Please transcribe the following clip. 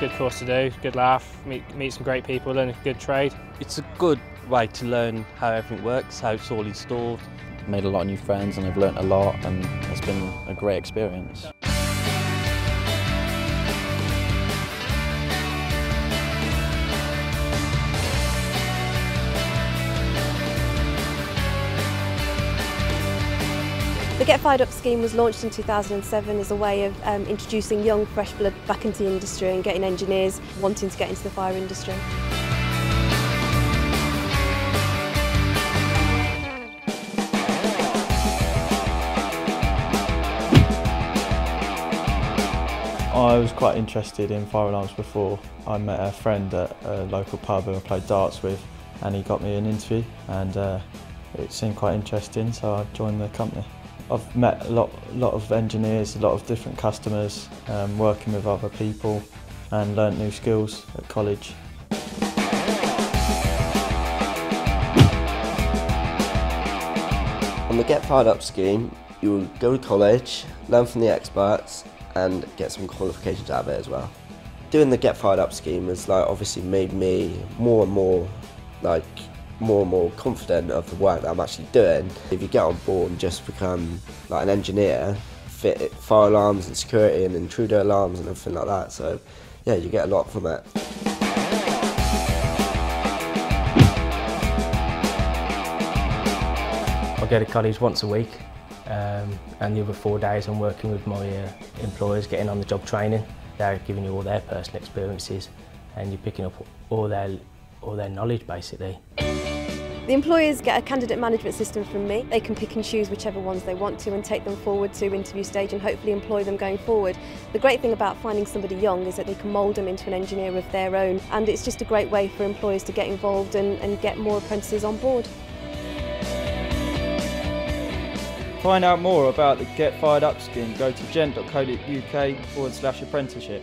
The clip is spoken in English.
good course to do, good laugh, meet, meet some great people, learn a good trade. It's a good way to learn how everything works, how it's all installed. Made a lot of new friends and I've learnt a lot and it's been a great experience. Get Fired Up scheme was launched in 2007 as a way of um, introducing young fresh blood back into the industry and getting engineers wanting to get into the fire industry. I was quite interested in fire alarms before. I met a friend at a local pub who I played darts with and he got me an interview and uh, it seemed quite interesting so I joined the company. I've met a lot, lot of engineers, a lot of different customers, um, working with other people and learnt new skills at college. On the Get Fired Up scheme, you will go to college, learn from the experts and get some qualifications out of it as well. Doing the Get Fired Up scheme has like obviously made me more and more like more and more confident of the work that I'm actually doing. If you get on board and just become like an engineer, fit fire alarms and security and intruder alarms and everything like that. So yeah, you get a lot from it. I go to college once a week um, and the other four days I'm working with my uh, employers getting on the job training. They're giving you all their personal experiences and you're picking up all their, all their knowledge basically. The employers get a candidate management system from me. They can pick and choose whichever ones they want to and take them forward to interview stage and hopefully employ them going forward. The great thing about finding somebody young is that they can mould them into an engineer of their own and it's just a great way for employers to get involved and, and get more apprentices on board. Find out more about the Get Fired Up scheme, go to gent.co.uk forward slash apprenticeship.